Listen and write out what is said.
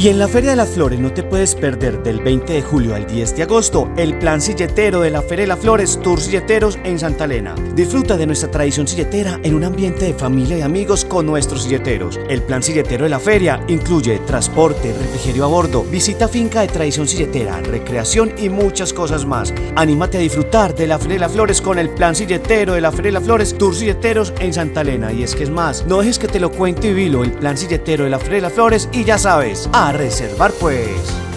Y en la Feria de las Flores no te puedes perder del 20 de julio al 10 de agosto el plan silletero de la Feria de las Flores Tour Silleteros en Santa Elena. Disfruta de nuestra tradición silletera en un ambiente de familia y amigos con nuestros silleteros. El plan silletero de la feria incluye transporte, refrigerio a bordo, visita finca de tradición silletera, recreación y muchas cosas más. Anímate a disfrutar de la Feria de las Flores con el plan silletero de la Feria de las Flores Tour Silleteros en Santa Elena. Y es que es más, no dejes que te lo cuente y vilo el plan silletero de la Feria de las Flores y ya sabes, a reservar pues.